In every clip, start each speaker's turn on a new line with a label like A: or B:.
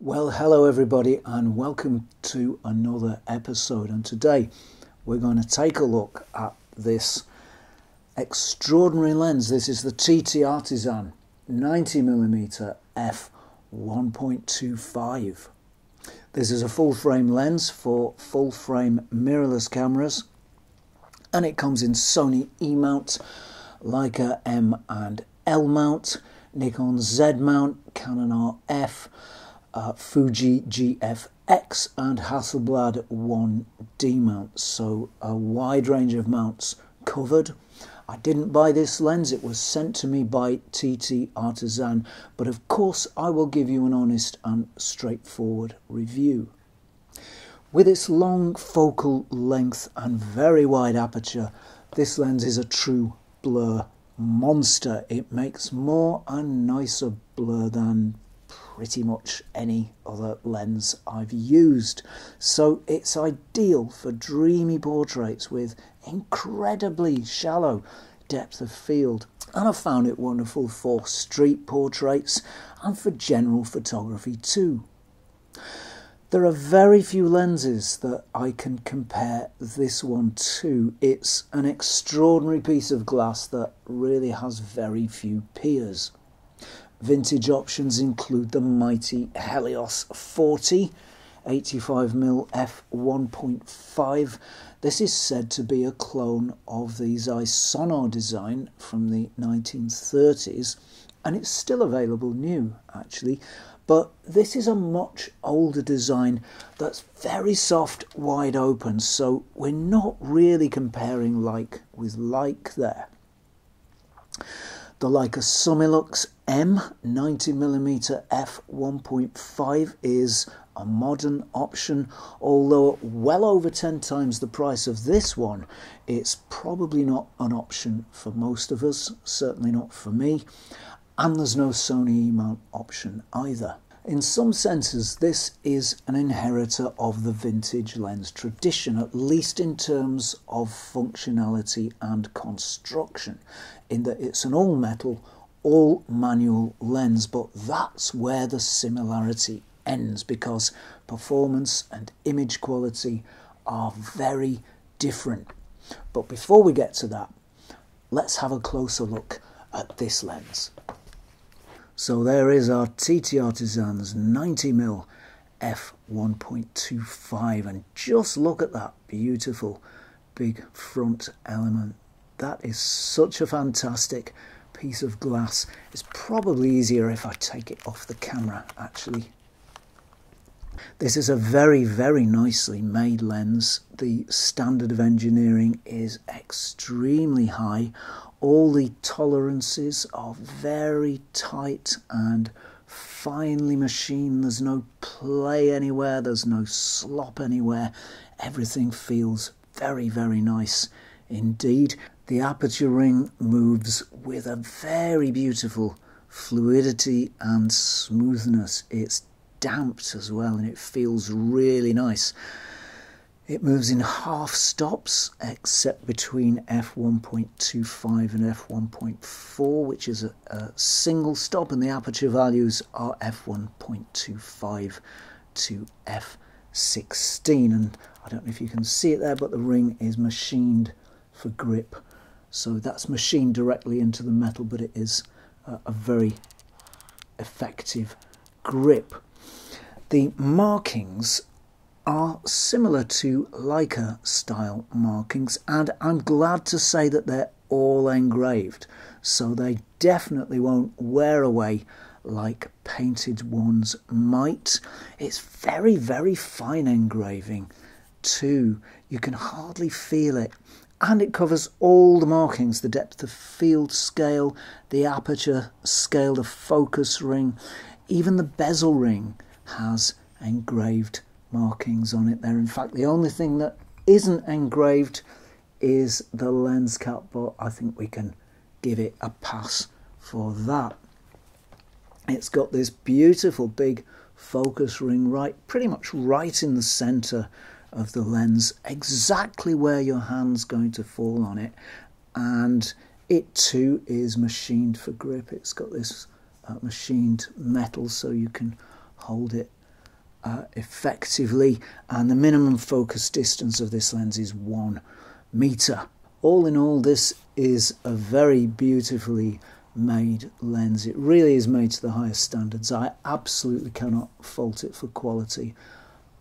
A: Well, hello everybody, and welcome to another episode. And today we're going to take a look at this extraordinary lens. This is the TT Artisan 90mm f 1.25. This is a full frame lens for full frame mirrorless cameras, and it comes in Sony E mount, Leica M and L mount, Nikon Z mount, Canon RF uh, Fuji GFX and Hasselblad 1D mounts. So a wide range of mounts covered. I didn't buy this lens, it was sent to me by TT Artisan, but of course I will give you an honest and straightforward review. With its long focal length and very wide aperture, this lens is a true blur monster. It makes more and nicer blur than pretty much any other lens I've used. So it's ideal for dreamy portraits with incredibly shallow depth of field. And I've found it wonderful for street portraits and for general photography too. There are very few lenses that I can compare this one to. It's an extraordinary piece of glass that really has very few peers. Vintage options include the mighty Helios 40 85mm f1.5. This is said to be a clone of the Zeiss Sonnar design from the 1930s, and it's still available new actually. But this is a much older design that's very soft, wide open, so we're not really comparing like with like there. The Leica Summilux M 90mm f1.5 is a modern option, although well over 10 times the price of this one, it's probably not an option for most of us, certainly not for me, and there's no Sony E-mount option either. In some senses, this is an inheritor of the vintage lens tradition, at least in terms of functionality and construction, in that it's an all metal, all manual lens, but that's where the similarity ends because performance and image quality are very different. But before we get to that, let's have a closer look at this lens. So there is our TT Artisans 90mm f1.25 and just look at that beautiful big front element. That is such a fantastic piece of glass. It's probably easier if I take it off the camera actually. This is a very, very nicely made lens. The standard of engineering is extremely high. All the tolerances are very tight and finely machined. There's no play anywhere, there's no slop anywhere. Everything feels very, very nice indeed. The aperture ring moves with a very beautiful fluidity and smoothness. It's damped as well and it feels really nice. It moves in half stops except between f1.25 and f1.4 which is a, a, single stop and the aperture values are f1.25 to f16 and I don't know if you can see it there but the ring is machined for grip. So that's machined directly into the metal but it is a, a very effective grip. The markings are similar to Leica style markings, and I'm glad to say that they're all engraved, so they definitely won't wear away like painted ones might. It's very, very fine engraving too. You can hardly feel it. And it covers all the markings the depth of field scale, the aperture scale, the focus ring, even the bezel ring has engraved markings on it there. In fact, the only thing that isn't engraved is the lens cap, but I think we can give it a pass for that. It's got this beautiful big focus ring right pretty much right in the center of the lens exactly where your hand's going to fall on it and it too is machined for grip it's got this uh, machined metal so you can hold it uh, effectively, and the minimum focus distance of this lens is one meter. All in all, this is a very beautifully made lens. It really is made to the highest standards. I absolutely cannot fault it for quality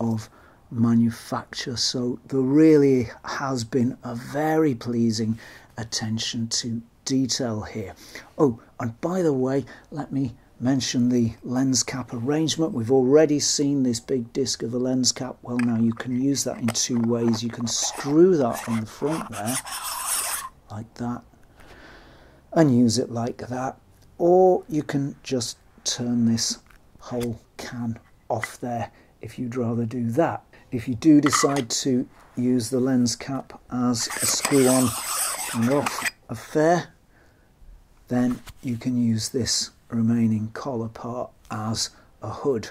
A: of manufacture. So there really has been a very pleasing attention to detail here. Oh, and by the way, let me mention the lens cap arrangement. We've already seen this big disc of a lens cap. Well, now you can use that in two ways. You can screw that on the front there, like that, and use it like that. Or you can just turn this whole can off there if you'd rather do that. If you do decide to use the lens cap as a screw on and off affair, then you can use this remaining collar part as a hood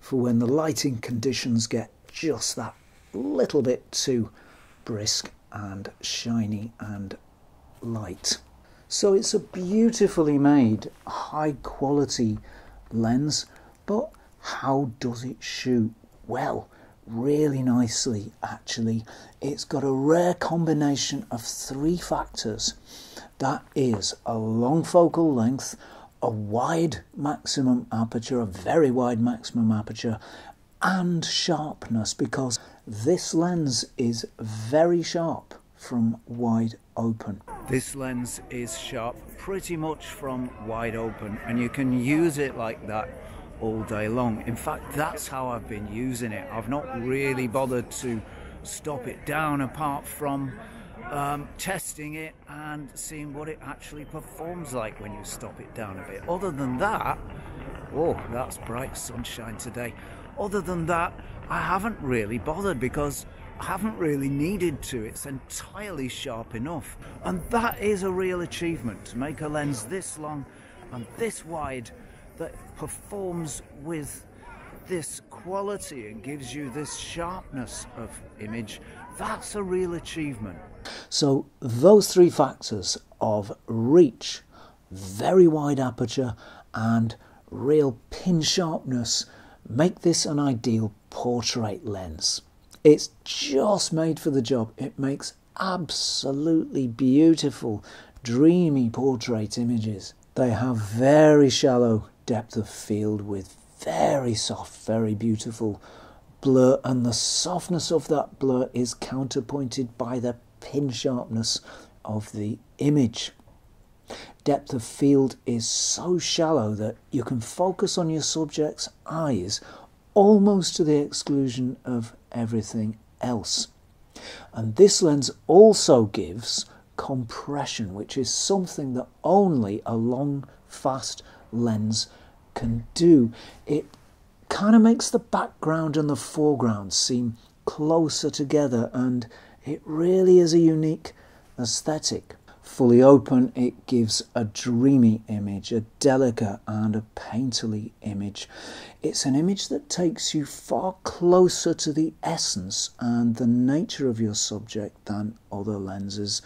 A: for when the lighting conditions get just that little bit too brisk and shiny and light. So it's a beautifully made, high quality lens, but how does it shoot? Well, really nicely actually. It's got a rare combination of three factors. That is a long focal length, a wide maximum aperture, a very wide maximum aperture, and sharpness because this lens is very sharp from wide open. This lens is sharp pretty much from wide open and you can use it like that all day long. In fact, that's how I've been using it. I've not really bothered to stop it down apart from um, testing it and seeing what it actually performs like when you stop it down a bit. Other than that, oh, that's bright sunshine today. Other than that, I haven't really bothered because I haven't really needed to. It's entirely sharp enough. And that is a real achievement to make a lens this long and this wide that performs with this quality and gives you this sharpness of image. That's a real achievement. So, those three factors of reach, very wide aperture, and real pin sharpness make this an ideal portrait lens. It's just made for the job. It makes absolutely beautiful, dreamy portrait images. They have very shallow depth of field with very soft, very beautiful blur, and the softness of that blur is counterpointed by the pin sharpness of the image. Depth of field is so shallow that you can focus on your subject's eyes almost to the exclusion of everything else. And this lens also gives compression, which is something that only a long, fast lens can do. It kind of makes the background and the foreground seem closer together and it really is a unique aesthetic. Fully open, it gives a dreamy image, a delicate and a painterly image. It's an image that takes you far closer to the essence and the nature of your subject than other lenses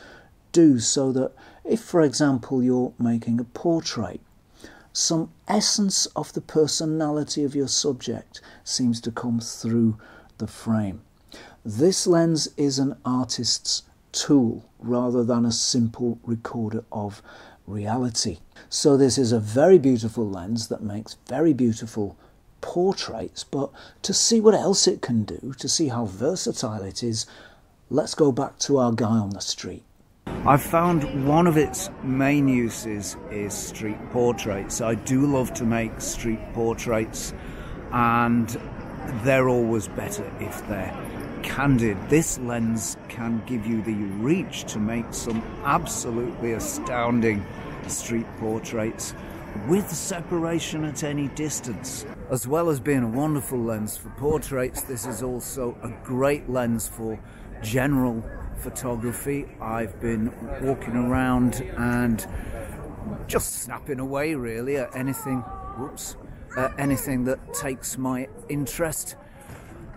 A: do. So that if, for example, you're making a portrait, some essence of the personality of your subject seems to come through the frame. This lens is an artist's tool rather than a simple recorder of reality. So, this is a very beautiful lens that makes very beautiful portraits, but to see what else it can do, to see how versatile it is, let's go back to our guy on the street. I've found one of its main uses is street portraits. I do love to make street portraits, and they're always better if they're candid. This lens can give you the reach to make some absolutely astounding street portraits with separation at any distance. As well as being a wonderful lens for portraits, this is also a great lens for general photography. I've been walking around and just snapping away really at anything, whoops, anything that takes my interest.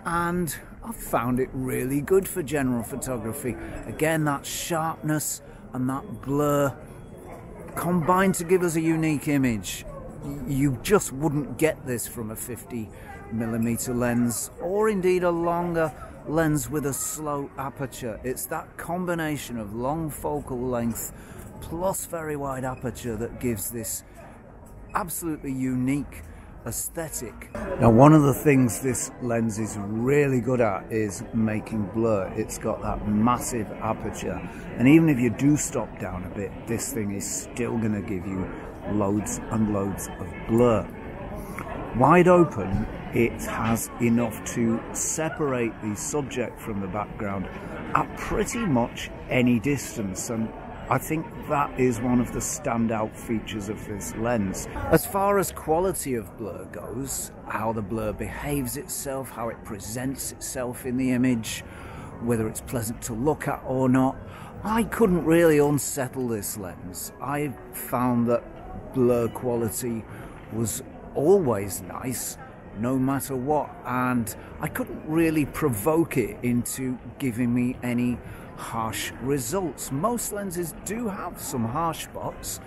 A: And I've found it really good for general photography. Again, that sharpness and that blur combined to give us a unique image. You just wouldn't get this from a 50 millimeter lens or indeed a longer lens with a slow aperture. It's that combination of long focal length plus very wide aperture that gives this absolutely unique aesthetic. Now one of the things this lens is really good at is making blur. It's got that massive aperture and even if you do stop down a bit this thing is still going to give you loads and loads of blur. Wide open it has enough to separate the subject from the background at pretty much any distance and I think that is one of the standout features of this lens. As far as quality of blur goes, how the blur behaves itself, how it presents itself in the image, whether it's pleasant to look at or not, I couldn't really unsettle this lens. I found that blur quality was always nice no matter what and I couldn't really provoke it into giving me any harsh results. Most lenses do have some harsh spots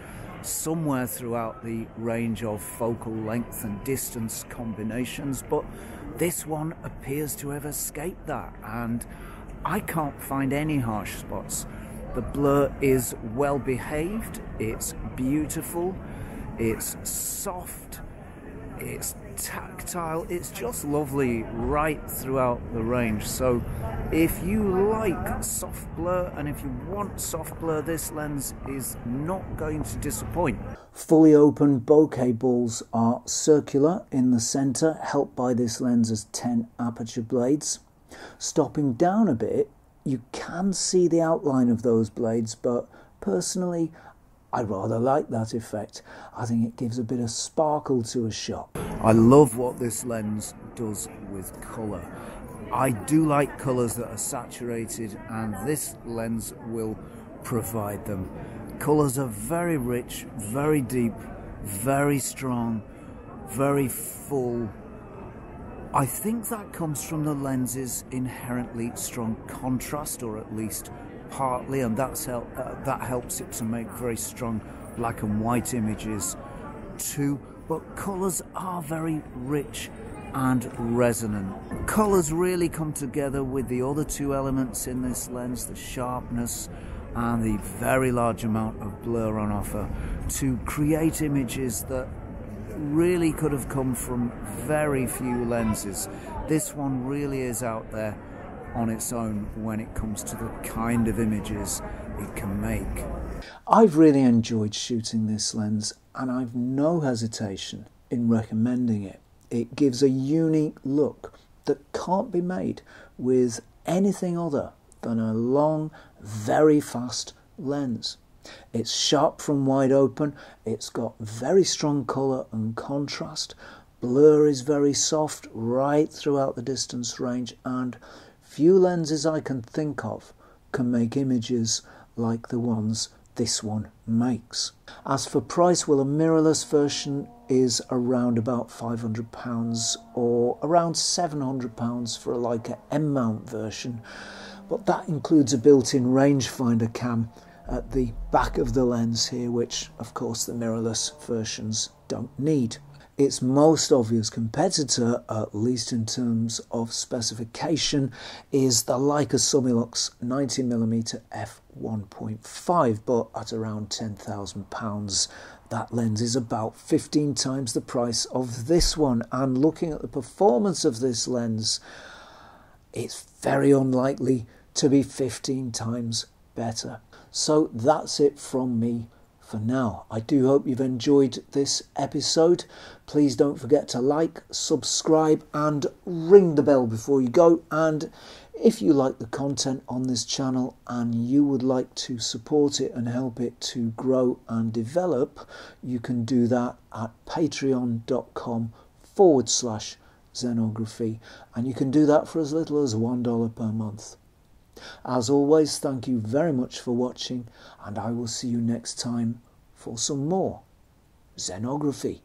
A: somewhere throughout the range of focal length and distance combinations, but this one appears to have escaped that, and I can't find any harsh spots. The blur is well behaved, it's beautiful, it's soft, it's tactile, it's just lovely right throughout the range. So if you like soft blur and if you want soft blur, this lens is not going to disappoint. Fully open bokeh balls are circular in the centre, helped by this lens's 10 aperture blades. Stopping down a bit, you can see the outline of those blades, but personally, I rather like that effect. I think it gives a bit of sparkle to a shot. I love what this lens does with colour. I do like colours that are saturated and this lens will provide them. Colours are very rich, very deep, very strong, very full. I think that comes from the lens's inherently strong contrast or at least partly, and that's uh, that helps it to make very strong black and white images too. But colours are very rich and resonant. Colours really come together with the other two elements in this lens, the sharpness and the very large amount of blur on offer, to create images that really could have come from very few lenses. This one really is out there on its own when it comes to the kind of images it can make. I've really enjoyed shooting this lens and I've no hesitation in recommending it. It gives a unique look that can't be made with anything other than a long, very fast lens. It's sharp from wide open, it's got very strong colour and contrast, blur is very soft right throughout the distance range, and Few lenses I can think of can make images like the ones this one makes. As for price, well, a mirrorless version is around about £500 or around £700 for a Leica M mount version, but that includes a built in rangefinder cam at the back of the lens here, which of course the mirrorless versions don't need. Its most obvious competitor, at least in terms of specification, is the Leica Summilux 90mm f1.5, but at around £10,000 that lens is about 15 times the price of this one. And looking at the performance of this lens, it's very unlikely to be 15 times better. So that's it from me for now. I do hope you've enjoyed this episode. Please don't forget to like, subscribe, and ring the bell before you go. And if you like the content on this channel and you would like to support it and help it to grow and develop, you can do that at patreon.com forward slash zenography. And you can do that for as little as $1 per month. As always, thank you very much for watching, and I will see you next time for some more Zenography.